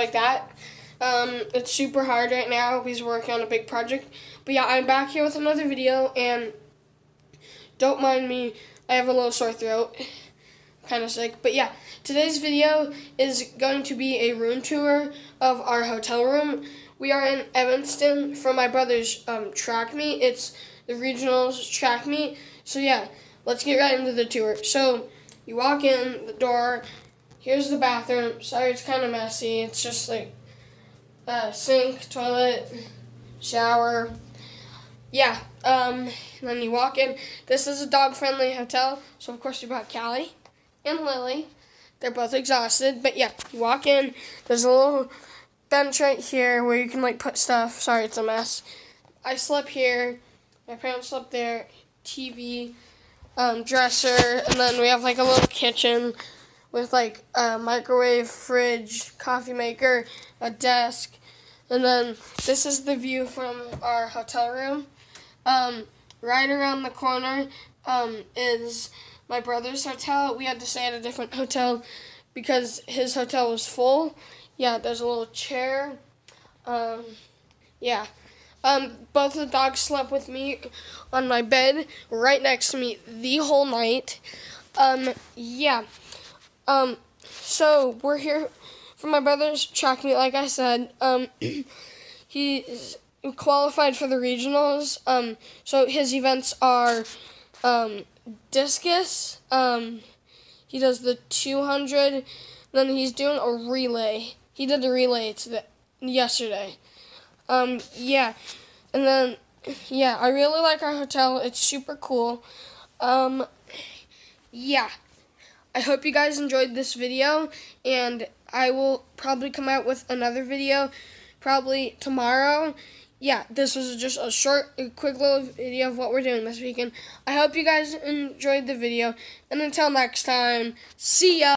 like that. Um, it's super hard right now. He's working on a big project. But yeah, I'm back here with another video, and don't mind me. I have a little sore throat. Kind of sick. But yeah, today's video is going to be a room tour of our hotel room. We are in Evanston for my brother's um, track meet. It's the regionals track meet. So yeah, let's get right into the tour. So you walk in the door. Here's the bathroom. Sorry, it's kind of messy. It's just like a sink, toilet, shower. Yeah. Um, then you walk in. This is a dog-friendly hotel, so of course you brought Callie and Lily. They're both exhausted, but yeah, you walk in. There's a little bench right here where you can like put stuff. Sorry, it's a mess. I slept here. My parents slept there. TV, um, dresser, and then we have like a little kitchen with like a microwave, fridge, coffee maker, a desk, and then this is the view from our hotel room. Um, right around the corner um, is my brother's hotel. We had to stay at a different hotel because his hotel was full. Yeah, there's a little chair. Um, yeah. Um, both the dogs slept with me on my bed right next to me the whole night. Um, yeah. Um, so we're here for my brother's track meet, like I said. Um, he's qualified for the regionals. Um, so his events are um, discus. Um, he does the 200. Then he's doing a relay. He did the relay today, yesterday. Um, yeah, and then yeah, I really like our hotel. It's super cool. Um, yeah. I hope you guys enjoyed this video, and I will probably come out with another video probably tomorrow. Yeah, this was just a short, quick little video of what we're doing this weekend. I hope you guys enjoyed the video, and until next time, see ya!